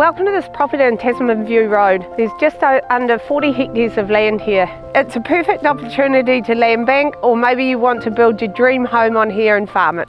Welcome to this property on Tasman View Road. There's just under 40 hectares of land here. It's a perfect opportunity to land bank or maybe you want to build your dream home on here and farm it.